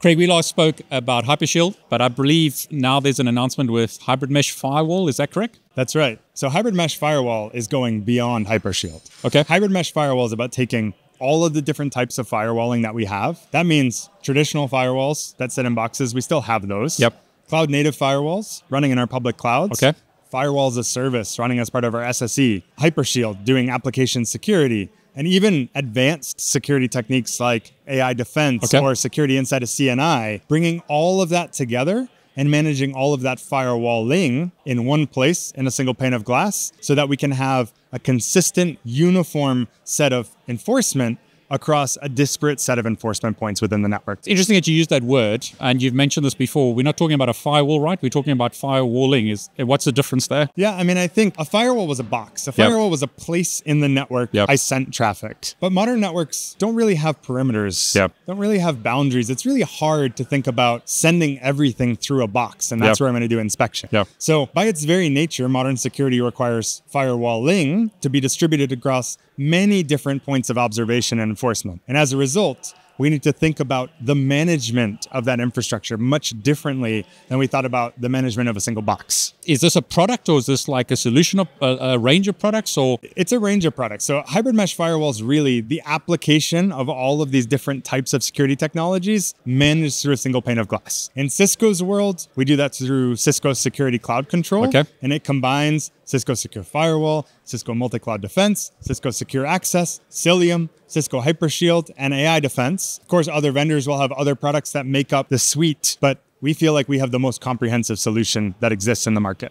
Craig, we last spoke about Hypershield, but I believe now there's an announcement with Hybrid Mesh Firewall. Is that correct? That's right. So Hybrid Mesh Firewall is going beyond Hypershield. Okay. Hybrid Mesh Firewall is about taking all of the different types of firewalling that we have. That means traditional firewalls that sit in boxes, we still have those. Yep. Cloud native firewalls running in our public clouds. Okay. Firewall as a service running as part of our SSE. Hypershield doing application security and even advanced security techniques like AI defense Okay. or security inside of CNI, bringing all of that together and managing all of that firewalling in one place in a single pane of glass so that we can have a consistent, uniform set of enforcement across a disparate set of enforcement points within the network. It's interesting that you use that word, and you've mentioned this before. We're not talking about a firewall, right? We're talking about firewalling. Is uh, what's the difference there? Yeah, I mean, I think a firewall was a box. A Yep. firewall was a place in the network Yep. I sent traffic. But modern networks don't really have perimeters. Yep. Don't really have boundaries. It's really hard to think about sending everything through a box, and that's Yep. where I'm going to do inspection. Yep. So, by its very nature, modern security requires firewalling to be distributed across many different points of observation and enforcement. And as a result, we need to think about the management of that infrastructure much differently than we thought about the management of a single box. Is this a product, or is this like a solution of a, a range of products, or It's a range of products. So hybrid mesh firewall is really the application of all of these different types of security technologies managed through a single pane of glass. In Cisco's world, we do that through Cisco Security Cloud Control. Okay. And it combines Cisco Secure Firewall, Cisco Multi-Cloud Defense, Cisco Secure Access, Cilium, Cisco Hypershield, and AI Defense. Of course, other vendors will have other products that make up the suite, but we feel like we have the most comprehensive solution that exists in the market.